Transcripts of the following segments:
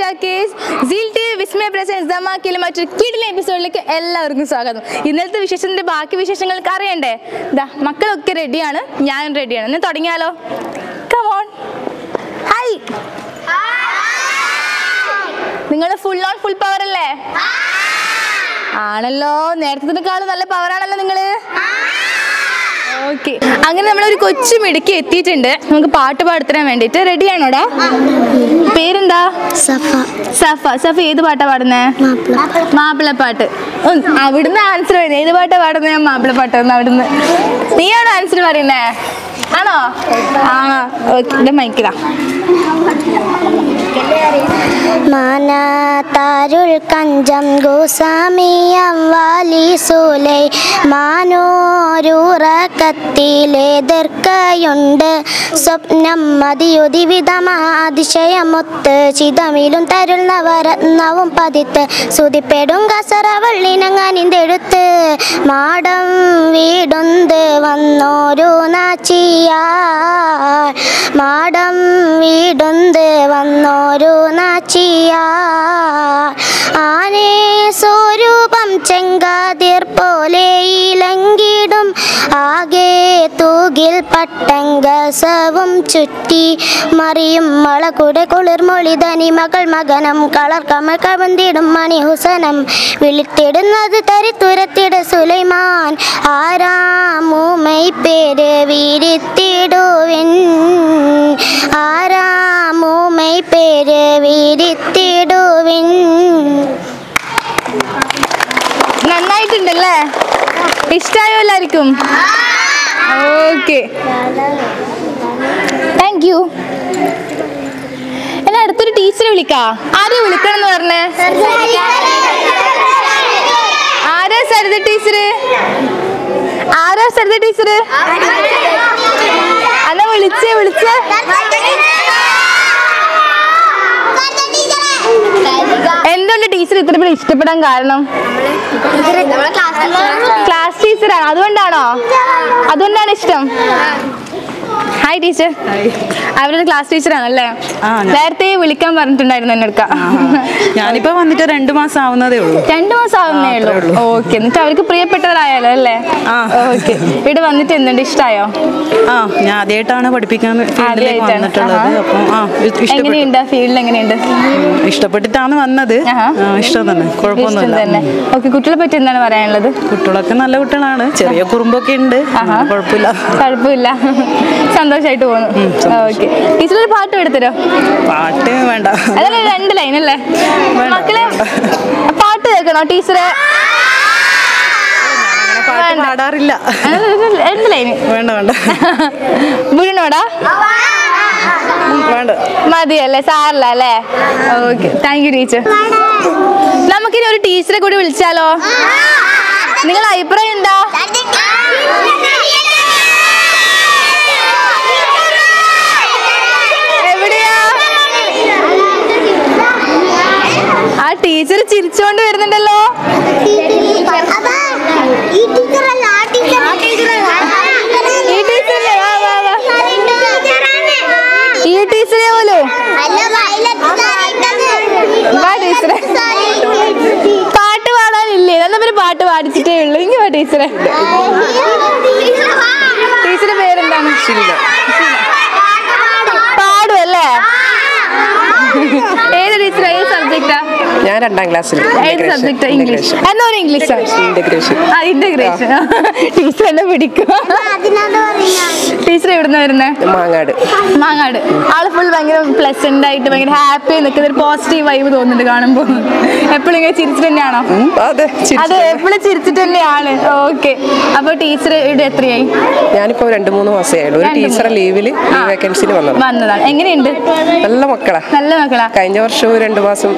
Case seal T Vismaya presents മറ്റൊരു എപ്പിസോഡിലേക്ക് എല്ലാവർക്കും സ്വാഗതം. ഇന്നലത്തെ വിശേഷത്തിന്റെ ബാക്കി വിശേഷങ്ങൾക്ക് അറിയണ്ടേ? ദാ മക്കളൊക്കെ റെഡിയാണ് ഞാനും റെഡിയാണ് ഇന്ന് തുടങ്ങിയാലോ? കമോൺ ഹൈ നിങ്ങൾ ഫുൾ ഓൺ ഫുൾ പവർ അല്ലേ? ആണല്ലോ. നേരത്തേക്കാളും നല്ല പവറാണല്ലോ നിങ്ങൾ. ഓക്കെ. അങ്ങനെ നമ്മളൊരു കൊച്ചു മിടുക്കി എത്തിയിട്ടുണ്ട്. നമുക്ക് പാട്ട് പാടുത്തരാൻ വേണ്ടിയിട്ട്. റെഡിയാണോടാ പേരെന്താ? സഫ. സഫ. സഫ ഏത് പാട്ടാ പാടുന്നേ? മാപ്പിള മാപ്പിളപ്പാട്ട്. അവിടുന്ന് ആൻസർ പറയുന്നത് ഏത് പാട്ടാ പാടുന്നത് ഞാൻ മാപ്പിളപ്പാട്ട് അവിടുന്ന്. നീയാണോ ആൻസർ പറയുന്നേ? ആണോ? ആ ഓക്കെ മൈക്കിലാ മാനാതാരുൾ കഞ്ചം ഗോസാമിയം വാലി സൂലൈ. മാനോരൂറക്കത്തിലെതിർക്കയുണ്ട് സ്വപ്നം മതിയുതിവിധമാതിശയമൊത്ത് ചിതമിലും തരുൾ നവരത്നവും പതിത്ത്. സുതിപ്പെടും കസറവള്ളിനങ്ങനിന്തെടുത്ത് മാടം വീടുന്ത് വന്നോരു നാച്ചിയാർ. മാടം വീടുന്ത് വന്നോരു നാച്ചിയാർ. ആനേ സ്വരൂപം ചെങ്കാതിർ പോലെ ഇലങ്കിടും ആകെ തൂകിൽ പട്ടങ്കസവും ചുറ്റി മറിയും മളകുടെ കുളിർമൊളി ധനി മകൾ മകനം കളർ കമൽ കവന്തിടും മണി ഹുസനം വിളിത്തിടുന്നത് തരിത്തുരത്തിട സുലൈമാൻ ആരാമൂമൈ പേര് വീരിത്തിടുവിൻ ആരാമൂമൈ പേര് വീരിത്തിടുവിൻ നന്നായിട്ടുണ്ടല്ലേ ഇഷ്ടായോ എല്ലാവർക്കും? ഓക്കെ. താങ്ക് യു എന്നെ അടുത്തൊരു ടീച്ചറെ വിളിക്കാ. ആരെ വിളിക്കണം എന്ന് പറഞ്ഞേ? ആരാ സരിത ടീച്ചറ് ആരാ സരിത ടീച്ചറ് അല്ല വിളിച്ചേ വിളിച്ചേ. എന്തുകൊണ്ട് ടീച്ചർ ഇത്ര പേര് ഇഷ്ടപ്പെടാൻ കാരണം? ക്ലാസ് ടീച്ചറാണ് അതുകൊണ്ടാണോ? അതുകൊണ്ടാണ് ഇഷ്ടം. ഹായ് ടീച്ചർ അവരുടെ ക്ലാസ് ടീച്ചറാണല്ലേ നേരത്തെ വിളിക്കാൻ പറഞ്ഞിട്ടുണ്ടായിരുന്നു എന്നെ എടുക്കാം ഞാനിപ്പോ വന്നിട്ട് രണ്ടു മാസം ആവുന്നതേ ഉള്ളൂ. രണ്ടു മാസം ആവുന്നേ ഉള്ളൂ. ഓക്കെ എന്നിട്ട് അവർക്ക് പ്രിയപ്പെട്ടവരായാലോ അല്ലേ. ഓക്കെ ഇവിടെ വന്നിട്ട് എന്തുണ്ട്? ഇഷ്ടമായോ ആ ഞാൻ ആദ്യമായിട്ടാണ് പഠിപ്പിക്കാൻ എങ്ങനെയുണ്ട്? ഫീൽഡിൽ എങ്ങനെയുണ്ട്? ഇഷ്ടപ്പെട്ടിട്ടാണ് വന്നത്. ഇഷ്ടം തന്നെ. കുഴപ്പമൊന്നുമില്ല. ഓക്കെ കുട്ടികളെ പറ്റി എന്താണ് പറയാനുള്ളത്? കുട്ടികളൊക്കെ നല്ല കുട്ടികളാണ്. ചെറിയ കുറുമ്പൊക്കെ ഉണ്ട്. കുഴപ്പമില്ല. കുഴപ്പമില്ല. കുഴപ്പമില്ല സന്തോഷമായിട്ട് പോകുന്നു ഓക്കെ. ടീച്ചർ ഒരു പാട്ട് എടുത്തരോ? പാട്ട് വേണ്ട. അതല്ല രണ്ട് ലൈൻ അല്ലേ? മക്കളെ പാട്ട് കേൾക്കണോ ടീച്ചറെ. പാടാറില്ല. രണ്ട് ലൈന് വേണ്ട വേണ്ട. വീണോടാ വേണ്ട. മതിയല്ലേ സാറില്ല അല്ലേ? ഓക്കെ. Thank you teacher. നമുക്കിനി ഒരു ടീച്ചറെ കൂടി വിളിച്ചാലോ? നിങ്ങളുടെ അഭിപ്രായം എന്താ എവിടെയാ ആ ടീച്ചർ ചിരിച്ചോണ്ട് വരുന്നുണ്ടല്ലോ. ഈ ടീച്ചറല്ലേ വാ വാ വാ ഈ ടീച്ചറെ പോലും വാ ടീച്ചറെ പാട്ട് പാടാനില്ലേ എന്നാ പിന്നെ പാട്ട് പാടിച്ചിട്ടേ ഉള്ളൂ ഇങ്ങനെ വാ ടീച്ചറെ ടീച്ചറെ പേരെന്താണ് പാടുമല്ലേ ഏത് ടീച്ചർ ഏത് സബ്ജക്റ്റാ ഞാൻ രണ്ടാം ക്ലാസ്സിൽ ഏത് സബ്ജക്റ്റ് ഇംഗ്ലീഷ് എന്നാ ഒരു ഇംഗ്ലീഷ് ഇന്റഗ്രേഷൻ ആ ഇന്റഗ്രേഷൻ ടീച്ചർ എന്നെ പിടിക്കും. ടീച്ചർ എവിടുന്ന വരുന്നേ? മാങ്ങാട്. മാങ്ങാട്. ആൾ ഫുൾ ഭയങ്കര പ്ലസന്റ് ആയിട്ട് ഭയങ്കര ഹാപ്പി നിൽക്കുന്ന ഒരു പോസിറ്റീവ് വൈബ് തോന്നുന്നുണ്ട് കാണുമ്പോൾ എപ്പോഴും ഇങ്ങനെ ചിരിച്ചിട്ട് തന്നെയാണോ? അതെ അതെ എപ്പോഴും ചിരിച്ചിട്ട് തന്നെയാണ്. ഓക്കെ അപ്പൊ ടീച്ചർ ഇവിടെ എത്രയായി? ഞാനിപ്പോ രണ്ടു മൂന്ന് മാസമായുള്ളൂ ഒരു ടീച്ചറെ ലീവിൽ. വേക്കൻസിന് വന്നത്. വന്നതാണ്. എങ്ങനെയുണ്ട്? നല്ല മക്കളാ. നല്ല മക്കളാ. കഴിഞ്ഞ വർഷവും രണ്ടു മാസം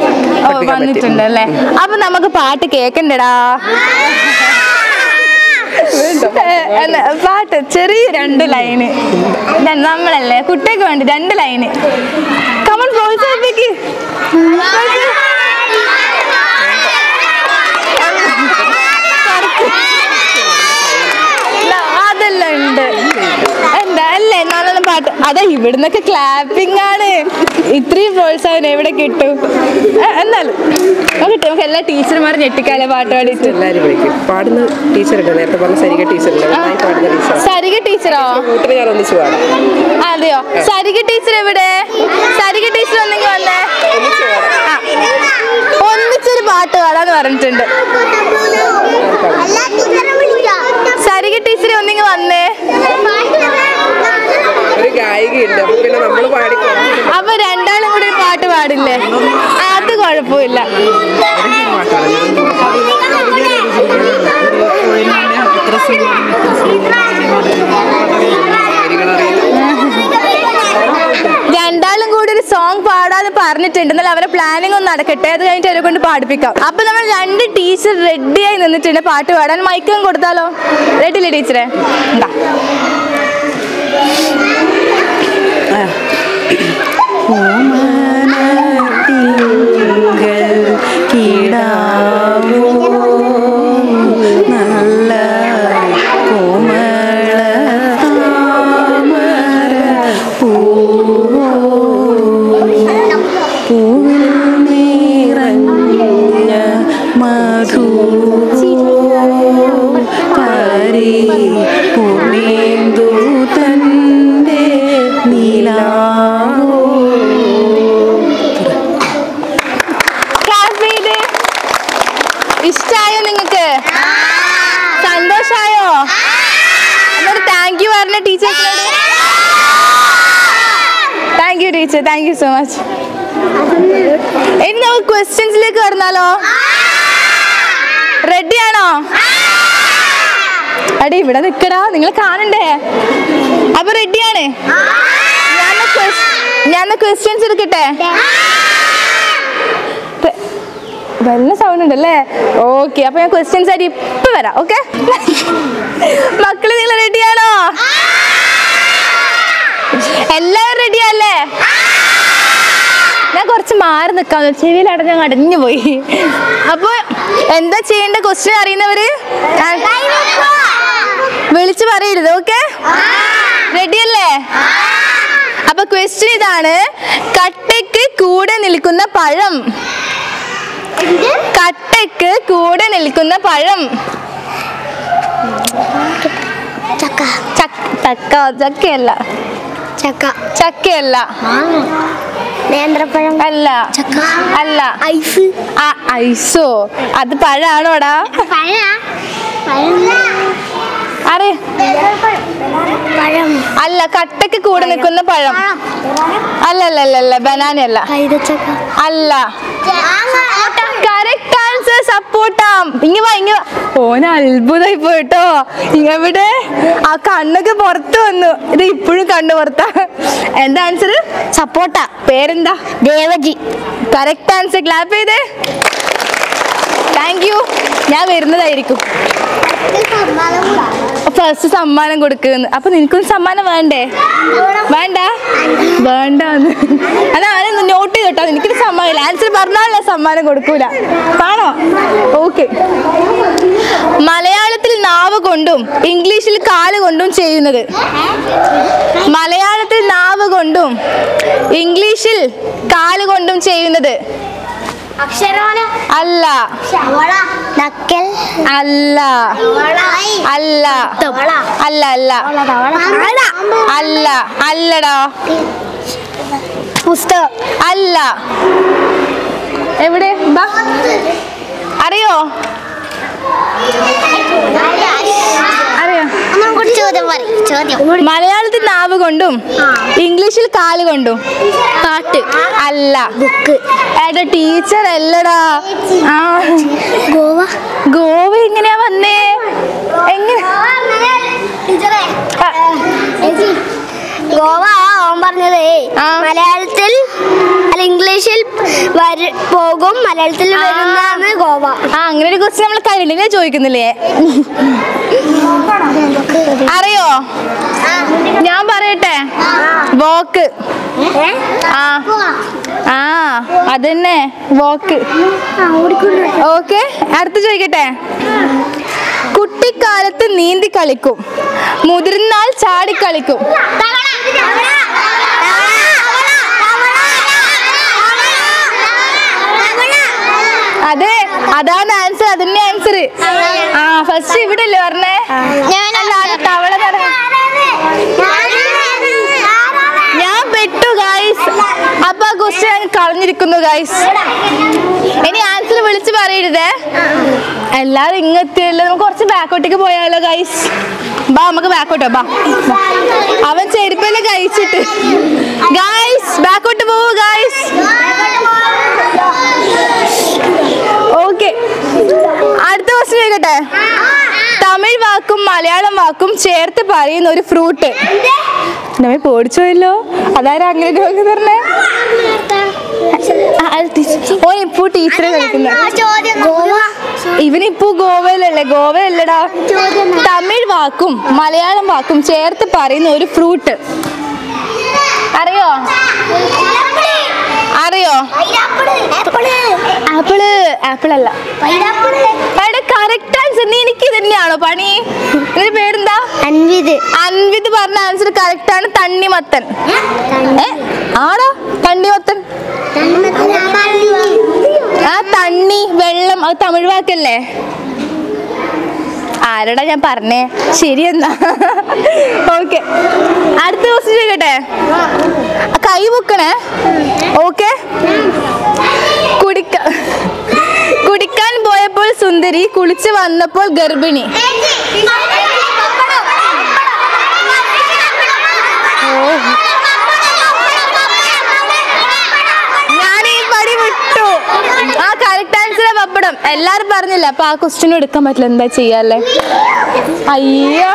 പഠിപ്പിക്കാൻ അല്ലേ അപ്പൊ നമുക്ക് പാട്ട് കേക്കണ്ടടാ. പാട്ട് ചെറിയ രണ്ട് ലൈന്. നമ്മളല്ലേ? കുട്ടിക്ക് വേണ്ടി രണ്ട് ലൈന്. കമൺ പ്രോത്സാഹിപ്പിക്ക് അതെല്ലാം ഉണ്ട്. നല്ലോണം പാട്ട്. അതെ ഇവിടുന്നൊക്കെ ക്ലാപ്പിംഗ് ആണ്. ഇത്രയും പ്രോത്സാഹനം എവിടെ കിട്ടും? എന്നാൽ എന്നാലും കിട്ടും. നമുക്ക് എല്ലാ ടീച്ചർമാർ ഞെട്ടിക്കാലെ പാട്ട് പാടിയിട്ട്. പാടുന്ന ടീച്ചറുണ്ട്. നേരത്തെ പറഞ്ഞ സരിക ടീച്ചറുണ്ട്. പാടുന്ന ടീച്ചർ സരിക ടീച്ചറോ? അതെയോ? സരിക ടീച്ചർ എവിടെ? സരിക ടീച്ചർ ഒന്നെങ്കിൽ വന്നേ. ഒന്നിച്ചൊരു പാട്ട് പാടാന്ന് പറഞ്ഞിട്ടുണ്ട് സരിക ടീച്ചർ ഒന്നിങ്ങ് വന്നേ അപ്പൊ പിന്നെ നമ്മൾ പാടി അപ്പൊ രണ്ടാളും കൂടി പാട്ട് പാടില്ലേ? അത് കുഴപ്പമില്ല. രണ്ടാളും കൂടി ഒരു സോങ് പാടാന്ന് പറഞ്ഞിട്ടുണ്ട്. എന്നാൽ അവരെ പ്ലാനിങ് ഒന്നും നടക്കട്ടെ. അത് കഴിഞ്ഞിട്ട് അവരെ കൊണ്ട് പാടിപ്പിക്കാം. അപ്പൊ നമ്മൾ രണ്ട് ടീച്ചർ റെഡിയായി നിന്നിട്ടുണ്ട് പാട്ട് പാടാൻ. മൈക്കും കൊടുത്താലോ? റെഡിയില്ലേ ടീച്ചറെ എന്താ home. യു സോ മച്ച് ഇനി നമുക്ക് ക്വസ്റ്റ്യൻസിലേക്ക് കടന്നാലോ റെഡി ആണോ? അടി ഇവിടെ നിൽക്കടാ നിങ്ങൾ കാണണ്ടേ? അപ്പൊ റെഡിയാണ് ഞാൻ ക്വസ്റ്റ്യൻസ് എടുക്കട്ടെ? വല്ല നല്ല ഉണ്ട് അല്ലേ ഓക്കെ അപ്പൊ ഞാൻ ക്വസ്റ്റ്യൻസ് ആയിട്ട് ഇപ്പൊ വരാം ഓക്കെ മക്കൾ നിങ്ങൾ റെഡിയാണോ എല്ലാവരും റെഡിയാ അല്ലേ ഞാൻ കുറച്ച് മാറി നിൽക്കാം ചെവിയിൽ ഞാൻ അടഞ്ഞു പോയി. അപ്പോൾ എന്താ ചെയ്യേണ്ട? ക്വസ്റ്റ്യൻ അറിയുന്നവര്? വിളിച്ചു പറയരുത് ഓക്കെ റെഡി അല്ലേ? അപ്പൊ ക്വസ്റ്റ്യൻ ഇതാണ് കട്ടയ്ക്ക് കൂടെ നിൽക്കുന്ന പഴം. കട്ടയ്ക്ക് കൂടെ നിൽക്കുന്ന പഴം. ചക്ക. ചക്ക ചക്ക ചക്കയല്ല. ചക്ക. ചക്കയല്ല. നേന്ത്രപ്പഴം. അല്ല. ചക്ക. അല്ല. ഐസ്. ആ ഐസോ. അത് പഴാണോടാ? പഴ. അറി. പഴം. അല്ല കട്ടക്ക് കൂടെ നിൽക്കുന്ന പഴം. അല്ല അല്ല അല്ല അല്ല. ബനാന അല്ല അല്ല കറക്റ്റ് ഇങ്ങനെ സപ്പോർട്ടാം. ഇങ്ങ ഇങ്ങ. ഓന് അത്ഭുതമായി പോയിട്ടോ. ഇങ്ങവിടെ ആ കണ്ണൊക്കെ പുറത്ത് വന്നു. ഇത് ഇപ്പോഴും കണ്ണു പുറത്താ. എന്താ ആൻസർ സപ്പോർട്ടാ. പേരെന്താ? ദേവജി. കറക്റ്റ് ആൻസർ ക്ലാപ്പ് ചെയ്തേ. താങ്ക് യു ഞാൻ വരുന്നതായിരിക്കും. ഫസ്റ്റ് സമ്മാനം കൊടുക്കുന്നു. അപ്പൊ നിനക്കൊരു സമ്മാനം വേണ്ടേ? വേണ്ട? വേണ്ട അതാണ് നോട്ട് ചെയ്തോട്ടോ. എനിക്കൊരു സമ്മാനം ആൻസർ പറഞ്ഞാലേ സമ്മാനം കൊടുക്കൂല. കാണോ? ഓക്കെ മലയാളത്തിൽ നാവ് കൊണ്ടും ഇംഗ്ലീഷിൽ കാൽ കൊണ്ടും ചെയ്യുന്നത്. മലയാളത്തിൽ നാവ് കൊണ്ടും ഇംഗ്ലീഷിൽ കാൽ കൊണ്ടും ചെയ്യുന്നത്. അല്ല. നക്കൽ. അല്ല. അല്ല. അല്ല അല്ല. അല്ല. അല്ലടാ. പുസ്തകം. അല്ല. എവിടെ? ബാ. അറിയോ? ചോദ്യം പറയും ചോദ്യം. മലയാളത്തിൽ നാവ് കൊണ്ടും ഇംഗ്ലീഷിൽ കാൽ കൊണ്ടും. പാട്ട്. അല്ല. ബുക്ക്. എടാ ടീച്ചർ അല്ലടാ. ആ. ഗോവ. ഗോവ എങ്ങനെയാ വന്നേ? എങ്ങനെ? ആ, ഗോവ ഓൻ പറഞ്ഞത്. ആ. മലയാളത്തിൽ ഇംഗ്ലീഷിൽ പോകും. മലയാളത്തിൽ. വരുന്നതാണ് ഗോവ. ആ അങ്ങനെ ഒരു ക്വസ്റ്റ്യൻ നമ്മൾ കരളിനെ ചോദിക്കുന്നില്ലേ? അറിയോ? ഞാൻ പറയട്ടെ? വോക്ക് ആ. ആ അതന്നെ. വോക്ക് ഓക്കെ അടുത്ത് ചോദിക്കട്ടെ? കുട്ടിക്കാലത്ത് നീന്തി കളിക്കും. മുതിർന്നാൽ ചാടി കളിക്കും അതാണ് ആൻസർ അതിന്റെ ആൻസർ ആ ഫസ്റ്റ് ഇവിടെ അല്ലേ പറഞ്ഞേ ഞാൻ പെട്ടു ഗായ്സ് അപ്പൊ ആ ക്വസ്റ്റ്യൻ കളഞ്ഞിരിക്കുന്നു ഗായ്സ് ഇനി ആൻസർ വിളിച്ച് പറയരുതേ. എല്ലാരും ഇങ്ങെത്തിയല്ലോ നമുക്ക് കുറച്ച് ബാക്കോട്ടേക്ക് പോയാലോ ഗൈസ് ബാ നമുക്ക് ബാക്കോട്ടോ ബാ. അവൻ ചെരുപ്പല്ലേ കഴിച്ചിട്ട്. ഗൈസ് ബാക്കോട്ട് പോവൂ ഗൈസ് അടുത്ത ക്വസ്റ്റ്യൻ ചോദിക്കട്ടെ? തമിഴ് വാക്കും മലയാളം വാക്കും ചേർത്ത് പറയുന്ന ഒരു ഫ്രൂട്ട് നമ്മെ പോടിച്ചോയല്ലോ അതാരും അങ്ങനെ പറഞ്ഞേ? ഓനിപ്പോ ടീച്ചറെ കളിക്കുന്നത് ഇവനിപ്പോ ഗോവയിലല്ലേ? ഗോവയല്ലടാ. തമിഴ് വാക്കും മലയാളം വാക്കും ചേർത്ത് പറയുന്ന ഒരു ഫ്രൂട്ട് അറിയോ? ആപ്പിൾ ആപ്പിൾ അല്ല കറക്റ്റ് ആൻസർ നീ എനിക്ക് തന്നെയാണോ പണി? ഇതിന്റെ പേരെന്താ? അൻവിത്. അൻവിത് പറഞ്ഞ ആൻസർ കറക്റ്റ് ആണ്. തണ്ണിമത്തൻ. ഏ? ആടാ തണ്ണിമത്തൻ. ആ തണ്ണി വെള്ളം അത് തമിഴ് വാക്കല്ലേ? ആരോടാ ഞാൻ പറഞ്ഞേ? ശരി എന്നാ. ഓക്കെ. അടുത്ത ക്വസ്റ്റ്യൻ ചോദിക്കട്ടെ? കൈ പൊക്കണേ? ഓക്കെ. കുടിക്കാൻ പോയപ്പോൾ സുന്ദരി കുളിച്ചു വന്നപ്പോൾ ഗർഭിണി. വിട്ടു. ആ പപ്പടം. എല്ലാരും പറഞ്ഞില്ല അപ്പൊ ആ ക്വസ്റ്റ്യൻ എടുക്കാൻ പറ്റില്ല എന്താ ചെയ്യാല്ലേ? അയ്യോ.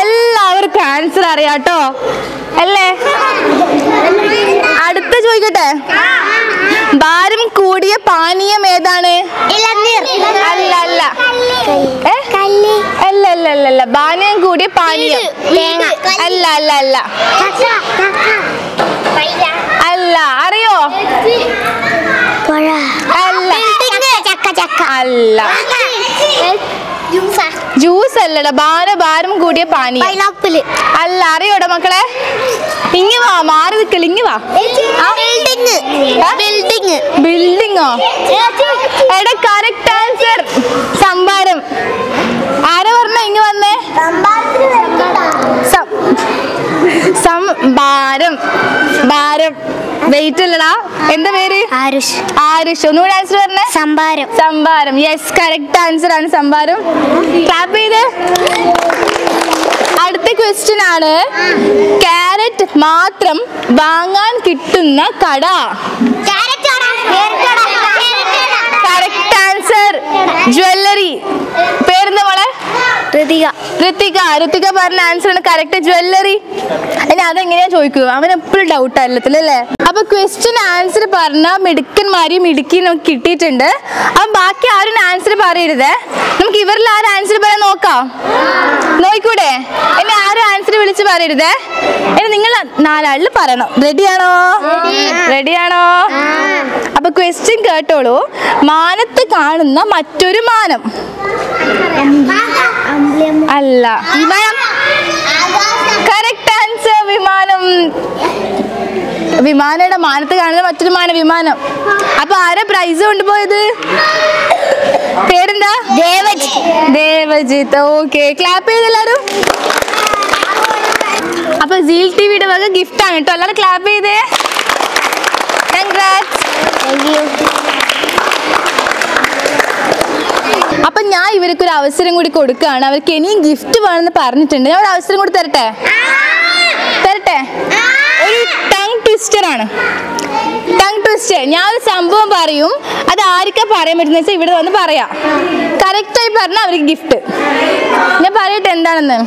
എല്ലാവർക്കും ആൻസർ അറിയാട്ടോ അല്ലേ? അടുത്ത ചോദിക്കട്ടെ. ഭാരം കൂടിയ പാനീയം ഏതാണ്? അല്ല അല്ല. ഏ? അല്ല അല്ല അല്ല അല്ല. ഭാരം കൂടിയ പാനീയം. അല്ല അല്ല അല്ല. അല്ല അറിയോ? അല്ല. അല്ല. ജ്യൂസ്. അല്ലടാ ഭാര ഭാരം കൂടിയ പാനി അല്ല അറിയോടാ മക്കളെ? ഇങ്ങ് വാ മാറി നിക്കൽ ഇങ്ങ് വാ. ബിൽഡിങ് ബിൽഡിങ്ങോ? എടാ കറക്റ്റ് ആൻസർ സംഭാരം. ആരാ പറഞ്ഞ ഇങ്ങി വന്നേ? സം- സംഭാരം. ഭാരം വെയിറ്റ് അല്ലടാ എന്താ പേര്? ആരുഷ്. ആരുഷ്. ഒന്നുകൂടെ ആൻസർ പറഞ്ഞേ. സംഭാരം. സംഭാരം. യെസ് കറക്റ്റ് ആൻസർ ആണ് സംഭാരം. ക്ലാപ്പ് ചെയ്ത്. അടുത്ത ക്വസ്റ്റ്യൻ ആണ്. ക്യാരറ്റ് മാത്രം വാങ്ങാൻ കിട്ടുന്ന കട. Correct answer jewellery Ritika Ritika Ritika പറഞ്ഞ ആൻസർ ആണ് കറക്റ്റ് ജ്വല്ലറി ഇനി അതെങ്ങനെയാ ചോദിക്കുക? അവൻ എപ്പോഴും ഡൗട്ട് ആയില്ലത്തിൽ അല്ലേ? അപ്പൊ ക്വസ്റ്റ്യൻ ആൻസർ പറഞ്ഞ മിടുക്കന്മാരെയും മിടുക്കി നമുക്ക് കിട്ടിയിട്ടുണ്ട്. അപ്പം ബാക്കി ആരും ആൻസർ പറയരുതേ. നമുക്ക് ഇവരിൽ ആരും ആൻസർ പറയാൻ നോക്കാം? നോക്കൂടെ? ഇനി ആരും ആൻസർ വിളിച്ച് പറയരുതേ. ഇനി നിങ്ങൾ നാലാളിൽ പറയണം. റെഡിയാണോ റെഡിയാണോ അപ്പൊ ക്വസ്റ്റ്യൻ കേട്ടോളൂ. മാനത്ത് കാണുന്ന മറ്റൊരു മാനം. അല്ല. വിമാനം. കറക്റ്റ് ആൻസർ വിമാനം. വിമാനയുടെ മാനത്ത് കാണുന്ന മറ്റൊരു മാന വിമാനം. അപ്പൊ ആരാ പ്രൈസ് കൊണ്ടുപോയത്? പേരെന്താ? ദേവജിത്ത് ദേവജിത്ത്. ഓക്കെ ക്ലാപ്പ് ചെയ്ത് എല്ലാരും. അപ്പൊ സീൽ ടിവിയുടെ വക ഗിഫ്റ്റ് ആണ് കേട്ടോ. എല്ലാവരും ക്ലാപ്പ് ചെയ്തേ. കൺഗ്രാറ്റ്സ് അപ്പൊ ഞാൻ ഇവർക്ക് ഒരു അവസരം കൂടി കൊടുക്കുകയാണ്. അവർക്ക് ഇനിയും ഗിഫ്റ്റ് വേണമെന്ന് പറഞ്ഞിട്ടുണ്ട്. ഞാൻ ഒരു അവസരം കൂടി തരട്ടെ? തരട്ടെ? ഒരു ടങ് ട്വിസ്റ്റർ ആണ്. ടങ് ട്വിസ്റ്റർ ഞാൻ ഒരു സംഭവം പറയും. അത് ആർക്കാ പറയാൻ പറ്റുന്ന വെച്ചാൽ ഇവിടെ വന്ന് പറയാം. കറക്റ്റായി പറഞ്ഞാൽ അവർക്ക് ഗിഫ്റ്റ് ഞാൻ പറയട്ടെ എന്താണെന്ന്?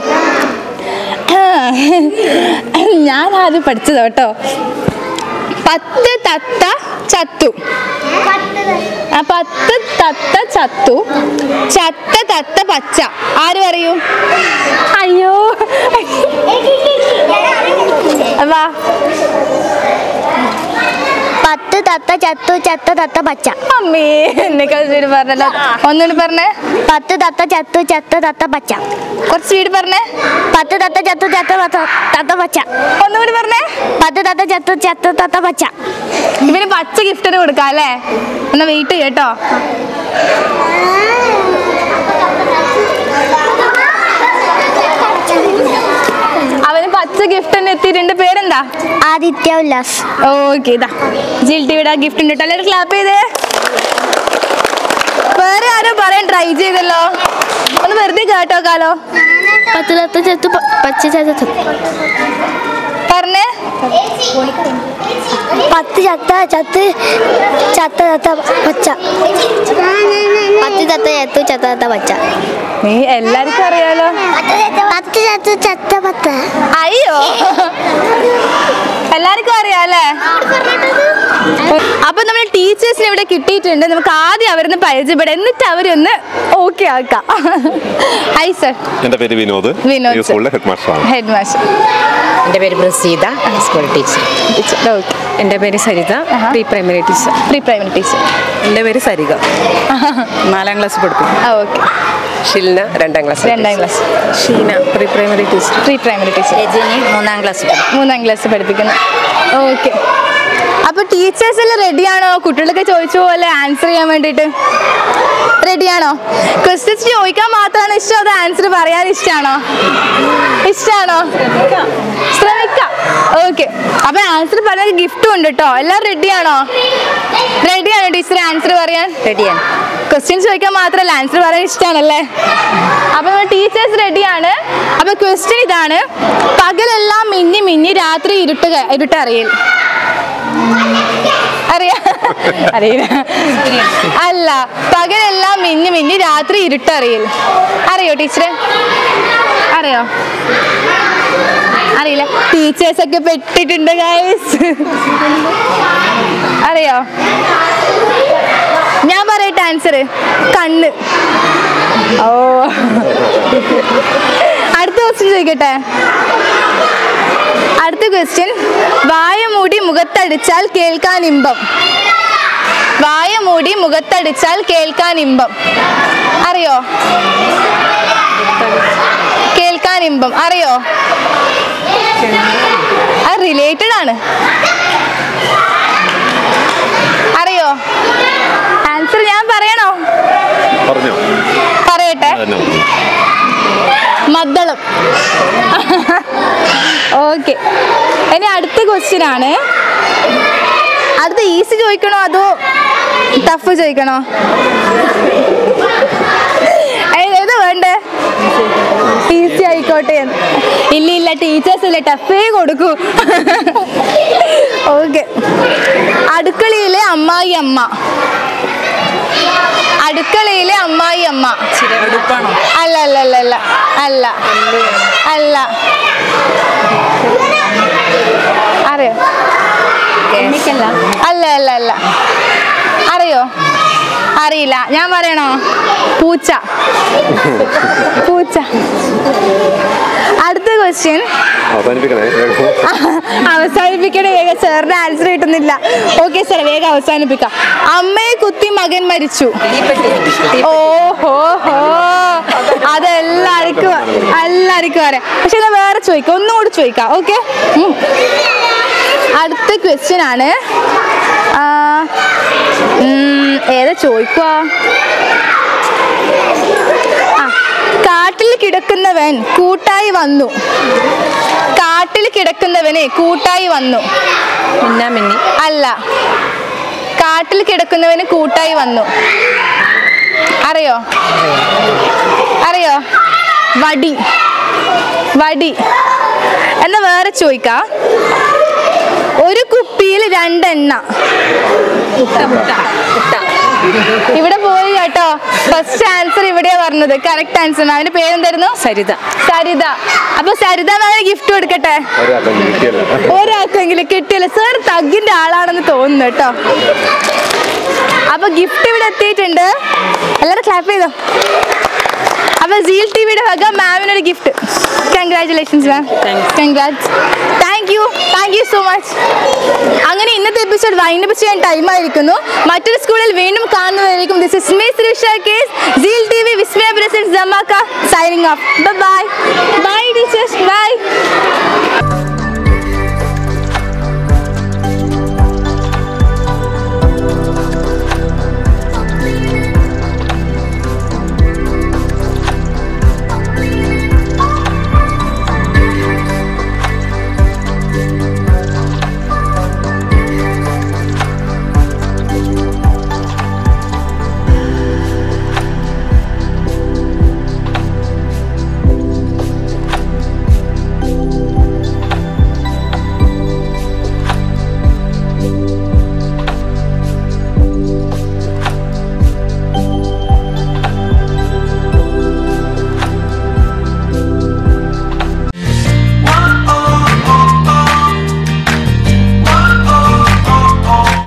ഞാൻ ആദ്യം പഠിച്ചത് കേട്ടോ. പത്ത് തത്ത ചത്തു. പത്ത് തത്ത ചത്തു. ചത്ത തത്ത പച്ച. ആര് പറയൂ? അയ്യോ. വാ. പത്ത് തത്ത ചത്തു ചത്ത തത്ത പച്ച. അമ്മീ എന്നെക്കാൾ സ്പീഡ് പറഞ്ഞല്ലോ. ഒന്നുകൂടി പറഞ്ഞേ. പത്ത് തത്ത ചത്തു ചത്ത തത്ത പച്ച. കുറച്ച് വീട് പറഞ്ഞേ. പത്ത് തത്ത ചത്തു ചത്ത തത്ത തത്ത പച്ച. ഒന്നുകൂടി പറഞ്ഞേ. പത്ത് തത്ത ചത്തു ചത്ത തത്ത പച്ച. ഇവന് പച്ച ഗിഫ്റ്റിന് കൊടുക്കാം അല്ലേ? എന്നാ വെയിറ്റ് കേട്ടോ. അവന് ഗിഫ്റ്റ് തന്നെ എത്തിയിട്ടുണ്ട്. പേരെന്താ? ആദിത്യ ഉല്ലാസ്. ഓക്കെ ഇതാ. ജിൽ ടിവിയുടെ ഗിഫ്റ്റ് ഉണ്ട് എല്ലാവരും ക്ലാപ്പ് ചെയ്തേ. വേറെ ആരോ പറയാൻ ട്രൈ ചെയ്തല്ലോ. ഒന്ന് വെറുതെ കേട്ടോ കാലോ ചത്തു പച്ച ചത്ത പറഞ്ഞേ. പത്ത് ചത്ത ചത്ത് ചത്ത ചത്ത പച്ച. പത്ത് ചത്ത ചത്തു ചത്ത ചത്ത പച്ച. നീ എല്ലാവർക്കും അറിയാലോ. പത്ത് ചത്തു ചത്ത പത്ത അയ്യോ എല്ലാവർക്കും അറിയാല്ലേ അപ്പൊ നമ്മൾ ടീച്ചേഴ്സിനെ ഇവിടെ കിട്ടിയിട്ടുണ്ട്. നമുക്ക് ആദ്യം അവരൊന്ന് പരിചയപ്പെടാം. എന്നിട്ട് അവരൊന്ന് ഓക്കെ ആക്കാം. ഹൈ സർ എന്റെ പേര് വിനോദ്. വിനോദ് സ്കൂളിലെ ഹെഡ് മാസ്റ്റർ എന്റെ പേര് പ്രസീത സ്കൂൾ ടീച്ചർ. ഓക്കെ എന്റെ പേര് Saritha pre primary teacher. Pre primary teacher. എന്റെ പേര് സരിക. നാലാം ക്ലാസ് പഠിപ്പിക്കും ഓക്കെ ഷിൽന രണ്ടാം ക്ലാസ് രണ്ടാം class. Sheena pre primary teacher. Pre primary teacher. Rajani മൂന്നാം ക്ലാസ് മൂന്നാം ക്ലാസ് പഠിപ്പിക്കുന്നു. ഓക്കെ അപ്പൊ ടീച്ചേഴ്സ് എല്ലാം റെഡിയാണോ കുട്ടികളൊക്കെ ചോദിച്ച പോലെ ആൻസർ ചെയ്യാൻ വേണ്ടിയിട്ട്. റെഡിയാണോ ക്വസ്റ്റ്യൻസ് ചോദിക്കാൻ മാത്രമാണ് ഇഷ്ടം അത് ആൻസർ പറയാൻ ഇഷ്ടമാണോ ഇഷ്ടമാണോ ശ്രമിക്കാം. ഓക്കെ അപ്പൊ ആൻസർ പറയാൻ ഗിഫ്റ്റും ഉണ്ട് കേട്ടോ എല്ലാം റെഡിയാണോ റെഡിയാണോ ടീച്ചർ ആൻസർ പറയാൻ? റെഡിയാണ് ക്വസ്റ്റ്യൻസ് ചോദിക്കാൻ മാത്രമല്ല ആൻസർ പറയാൻ ഇഷ്ടമാണല്ലേ അപ്പൊ നമ്മൾ ടീച്ചേഴ്സ് റെഡിയാണ് അപ്പൊ ക്വസ്റ്റ്യൻ ഇതാണ്. പകലെല്ലാം മിന്നി മിന്നി രാത്രി ഇരുട്ട് ഇരുട്ടറിയൽ. അറിയാ? അറിയില്ല. അല്ല പകലെല്ലാം മിന്നി മിന്നി രാത്രി ഇരുട്ട് അറിയോ ടീച്ചറെ? അറിയോ? അറിയില്ല. ടീച്ചേഴ്സ് ഒക്കെ പെട്ടിട്ടുണ്ട് ഗൈസ് അറിയോ? ഞാൻ പറയട്ടെ ആൻസർ കണ്ണ്. ഓ. അടുത്ത ക്വസ്റ്റ്യൻ ചോദിക്കട്ടെ? അടുത്ത ക്വസ്റ്റ്യൻ വായ മൂടി മുഖത്തടിച്ചാൽ കേൾക്കാൻ ഇമ്പം. വായ മൂടി മുഖത്തടിച്ചാൽ കേൾക്കാൻ ഇമ്പം. അറിയോ? കേൾക്കാൻ ഇമ്പം. അറിയോ? അത് റിലേറ്റഡ് ആണ്. അറിയോ? ആൻസർ ഞാൻ പറയണോ? പറയട്ടെ. മദ്ദളം. ഓക്കെ ഇനി അടുത്ത ക്വസ്റ്റ്യൻ ആണ്. ഈസി ചോദിക്കണോ അതോ ടഫ് ചോദിക്കണോ? ഏതാ വേണ്ടേ? ഈസി ആയിക്കോട്ടെ. ഇല്ല ഇല്ല ടീച്ചേഴ്സ് ഇല്ല ടഫേ കൊടുക്കൂ. ഓക്കെ അടുക്കളയിലെ അമ്മായി അമ്മ. അടുക്കളയിലെ അമ്മായി അമ്മ. അല്ല അല്ല അല്ല അല്ല. അല്ല. അല്ല അറിയോ അല്ല അല്ല അല്ല. അറിയോ? അറിയില്ല. ഞാൻ പറയണോ? പൂച്ച. പൂച്ച. അടുത്ത ക്വസ്റ്റ്യൻ അവസാനിപ്പിക്കണേ അവസാനിപ്പിക്കണേ വേഗം. സാറിന് ആൻസർ കിട്ടുന്നില്ല. ഓക്കെ സാർ വേഗം അവസാനിപ്പിക്കാം. അമ്മയെ കുത്തി മകൻ മരിച്ചു. ഓഹോ ഹോ. അതെല്ലാവർക്കും എല്ലാവർക്കും അറിയാം. പക്ഷെ ഞാൻ വേറെ ചോദിക്കാം. ഒന്നും കൂടി ചോദിക്കാം ഓക്കെ അടുത്ത ക്വസ്റ്റ്യൻ ആണ്. ഏതാ ചോദിക്കുക കാട്ടിൽ കിടക്കുന്നവൻ കൂട്ടായി വന്നു. കാട്ടിൽ കിടക്കുന്നവനെ കൂട്ടായി വന്നു. മിന്നാമിന്നി അല്ല കാട്ടിൽ കിടക്കുന്നവന് കൂട്ടായി വന്നു. അറിയോ? അറിയോ? വടി. വടി. എന്നാ വേറെ ചോദിക്കാം. ഒരു കുപ്പിയിൽ രണ്ടെണ്ണ. ഇവിടെ പോയി കേട്ടോ. ഫസ്റ്റ് ആൻസർ ഇവിടെയാ പറഞ്ഞത്. കറക്റ്റ് ആൻസർ അവന്റെ പേരെന്തായിരുന്നു? സരിത. സരിത. അപ്പൊ സരിത ഗിഫ്റ്റ് കൊടുക്കട്ടെ? ഒരാൾക്കെങ്കിലും കിട്ടിയില്ല. സാർ തഗ്ഗിന്റെ ആളാണെന്ന് തോന്നുന്നു കേട്ടോ. അപ്പൊ ഗിഫ്റ്റ് ഇവിടെ എത്തിയിട്ടുണ്ട്. എല്ലാവരും ക്ലാപ്പ് ചെയ്തോ? അപ്പൊ സീൽ ടി വിയുടെ വക മാമിനൊരു gift congratulations ma'am congrats thank you thank you so much അങ്ങനെ ഇന്നത്തെ എപ്പിസോഡ് വൈൻഡപ്പ് ചെയ്യാൻ ടൈം ആയിരിക്കുന്നു. മറ്റൊരു സ്കൂളിൽ വീണ്ടും കാണുന്നതായിരിക്കും this is me Sreesha case seal T V Vismaya presents ജമാക്ക signing off bye bye teachers